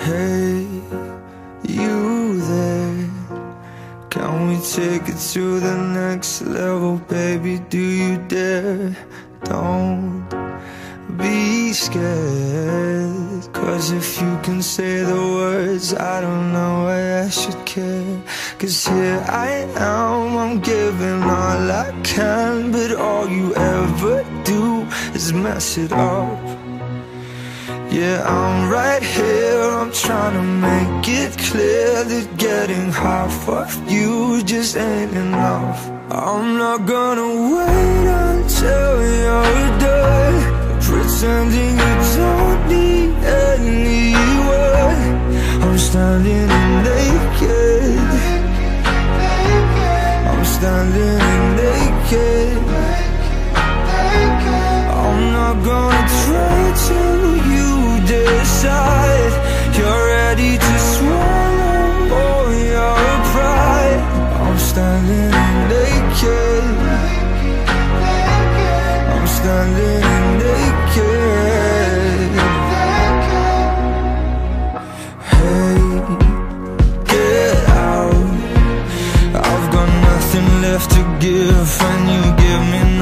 Hey, you there? Can we take it to the next level, baby? Do you dare? Don't be scared. Cause if you can say the words, I don't know why I should care. Cause here I am, I'm giving all I can, but all you ever do is mess it up. Yeah, I'm right here, I'm trying to make it clear that getting half of you just ain't enough. I'm not gonna wait until you're done, pretending you don't need anyone. I'm standing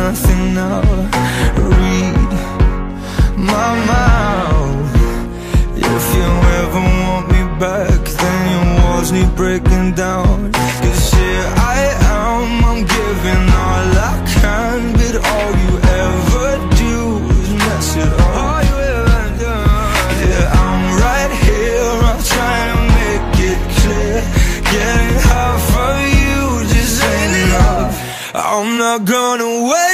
nothing now Read my mouth. If you ever want me back Then your walls need breaking down. Cause here I am, I'm giving all I can But all you ever do is mess it up. All you ever do. Yeah, I'm right here, I'm trying to make it clear. Getting half of you just ain't enough. I'm not gonna wait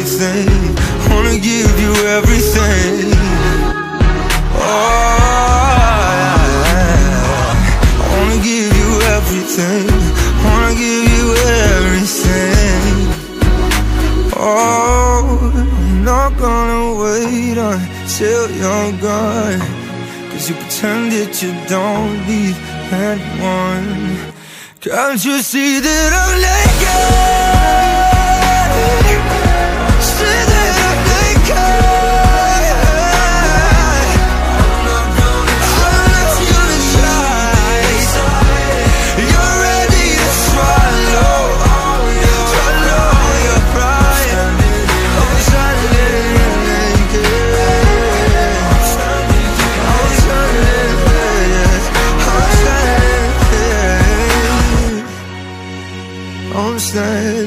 everything. Wanna give you everything. Oh, I wanna give you everything. Wanna give you everything. Oh, I'm not gonna wait until you're gone. Cause you pretend that you don't need anyone. Can't you see that I'm naked?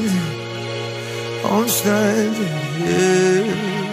Standing I'm standing here